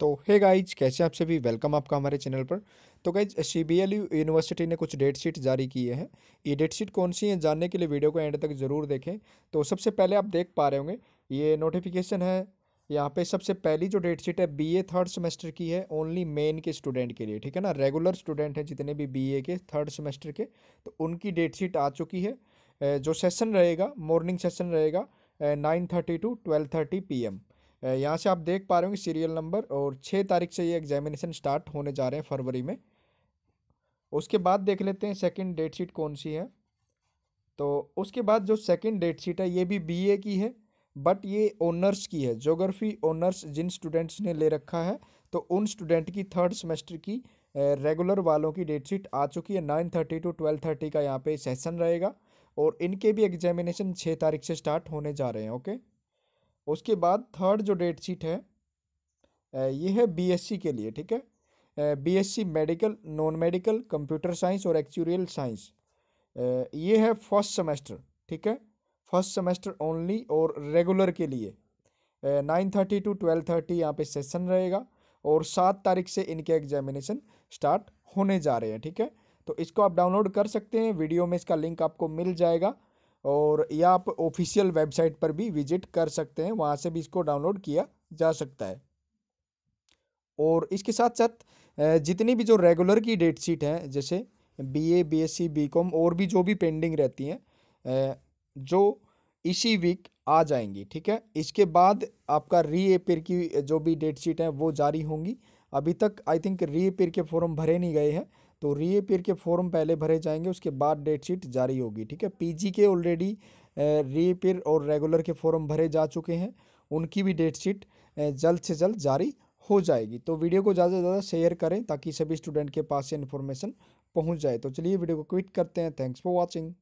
तो hey guys कैसे आप सभी? वेलकम आपका हमारे चैनल पर। तो guys C B L university ने कुछ डेट शीट जारी किए हैं। ये डेट शीट कौन सी है, जानने के लिए वीडियो को एंड तक ज़रूर देखें। तो सबसे पहले आप देख पा रहे होंगे, ये नोटिफिकेशन है। यहाँ पे सबसे पहली जो डेट शीट है बीए थर्ड सेमेस्टर की है ओनली मेन के स्टूडेंट के लिए, ठीक है ना? रेगुलर स्टूडेंट हैं जितने भी बीए के थर्ड सेमेस्टर के तो उनकी डेट शीट आ चुकी है। जो सेशन रहेगा मॉर्निंग सेशन रहेगा nine thirty to twelve thirty P M यहाँ से आप देख पा रहे होंगे सीरियल नंबर और छः तारीख से ये एग्जामिनेशन स्टार्ट होने जा रहे हैं फरवरी में। उसके बाद देख लेते हैं सेकंड डेट शीट कौन सी है। तो उसके बाद जो सेकंड डेट शीट है, ये भी बीए की है बट ये ओनर्स की है। जोग्राफी ओनर्स जिन स्टूडेंट्स ने ले रखा है तो उन स्टूडेंट की थर्ड सेमेस्टर की रेगुलर वालों की डेट शीट आ चुकी है। Nine thirty to twelve thirty का यहाँ पे सेशन रहेगा और इनके भी एग्जामिनेशन छः तारीख से स्टार्ट होने जा रहे हैं ओके उसके बाद थर्ड जो डेट शीट है ये है बीएससी के लिए, ठीक है? BSc medical non medical computer science और एक्चुरियल साइंस ये है फ़र्स्ट सेमेस्टर ठीक है? फ़र्स्ट सेमेस्टर ओनली और रेगुलर के लिए. Nine thirty to twelve thirty यहाँ पे सेशन रहेगा और सात तारीख से इनके एग्जामिनेशन स्टार्ट होने जा रहे हैं, ठीक है? तो इसको आप डाउनलोड कर सकते हैं वीडियो में इसका लिंक आपको मिल जाएगा। और या आप ऑफिशियल वेबसाइट पर भी विज़िट कर सकते हैं वहाँ से भी इसको डाउनलोड किया जा सकता है। और इसके साथ साथ जितनी भी जो रेगुलर की डेट शीट हैं जैसे बीए, बीएससी, बीकॉम और भी जो भी पेंडिंग रहती हैं जो इसी वीक आ जाएँगी ठीक है? इसके बाद आपका री अपेयर की जो भी डेट शीट है वो जारी होंगी। अभी तक आई थिंक री अपेयर के फॉर्म भरे नहीं गए हैं। तो रीअपेयर के फॉर्म पहले भरे जाएँगे, उसके बाद डेट शीट जारी होगी, ठीक है? पीजी के ऑलरेडी रीअपेयर और रेगुलर के फॉर्म भरे जा चुके हैं, उनकी भी डेट शीट जल्द से जल्द जारी हो जाएगी। तो वीडियो को ज़्यादा से ज़्यादा शेयर करें, ताकि सभी स्टूडेंट के पास ये इन्फॉर्मेशन पहुँच जाए। तो चलिए वीडियो को क्विट करते हैं। Thanks for watching